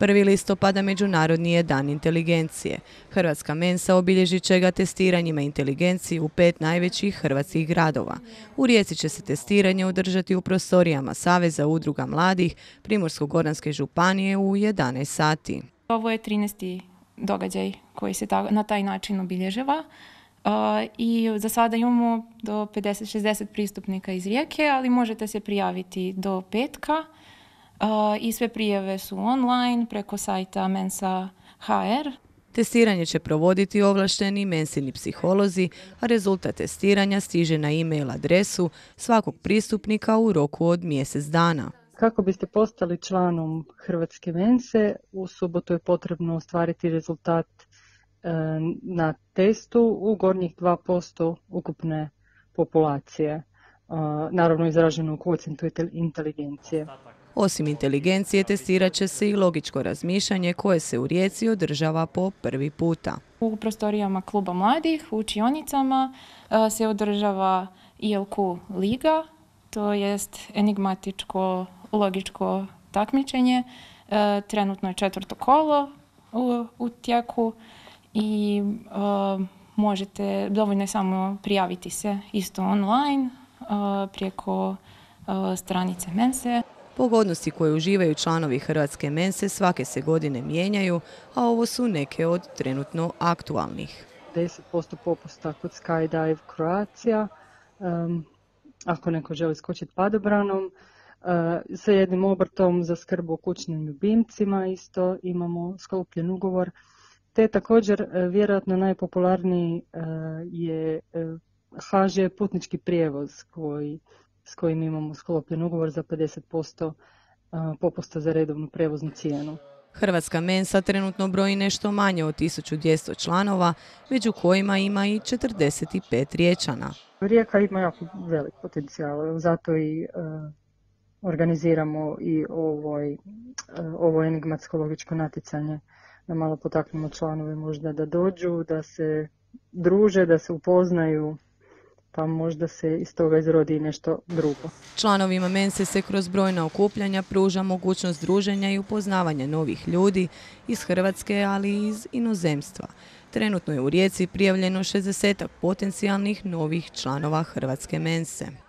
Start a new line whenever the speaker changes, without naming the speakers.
1. listopada Međunarodni je dan inteligencije. Hrvatska mensa obilježit će ga testiranjima inteligencije u pet najvećih hrvatskih gradova. U Rijeci će se testiranje održati u prostorijama Saveza udruga mladih Primorsko-Goranske županije u 11 sati.
Ovo je 13. događaj koji se na taj način obilježava. I za sada imamo do 50-60 pristupnika iz Rijeke, ali možete se prijaviti do petka i sve prijave su online preko sajta Mensa HR.
Testiranje će provoditi ovlašteni mensini psiholozi, a rezultat testiranja stiže na e-mail adresu svakog pristupnika u roku od mjesec dana.
Kako biste postali članom Hrvatske mense, u subotu je potrebno ostvariti rezultat e, na testu u gornjih 2% ukupne populacije, naravno izraženo u kocentu inteligencije.
Osim inteligencije, testirat će se i logičko razmišljanje koje se u Rijeci održava po prvi puta.
U prostorijama kluba mladih, u učionicama e, se održava ILQ liga, to jest enigmatičko logičko takmičenje. E, trenutno je četvrto kolo u, tijeku i e, možete, dovoljno samo prijaviti se isto online preko stranice Mense.
Pogodnosti koje uživaju članovi Hrvatske mense svake se godine mijenjaju, a ovo su neke od trenutno aktualnih.
10% popusta kod Skydive Croatia, ako neko želi skočiti padobranom, uh, sa jednim obrtom za skrbu o kućnim ljubimcima isto imamo sklopljen ugovor. Te također uh, vjerojatno najpopularniji uh, je HŽ putnički prijevoz koji s kojim imamo sklopljen ugovor za 50% popusta za redovnu prevoznu cijenu.
Hrvatska mensa trenutno broji nešto manje od 1200 članova, među kojima ima i 45 riječana.
Rijeka ima jako velik potencijal, zato i organiziramo i ovoj, ovo enigmatsko logičko natjecanje da malo potaknemo članove možda da dođu, da se druže, da se upoznaju pa možda se iz toga izrodi nešto drugo.
Članovima Mense se kroz brojna okupljanja pruža mogućnost druženja i upoznavanja novih ljudi iz Hrvatske, ali i iz inozemstva. Trenutno je u Rijeci prijavljeno 60 potencijalnih novih članova Hrvatske Mense.